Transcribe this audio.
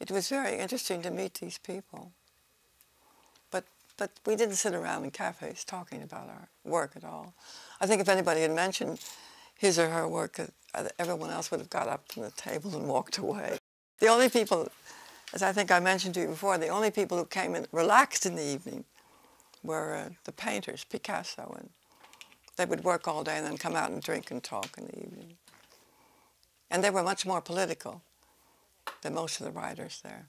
it was very interesting to meet these people. But, but we didn't sit around in cafes talking about our work at all. I think if anybody had mentioned his or her work, uh, everyone else would have got up from the table and walked away. The only people, as I think I mentioned to you before, the only people who came and relaxed in the evening were uh, the painters, Picasso, and they would work all day and then come out and drink and talk in the evening. And they were much more political than most of the writers there.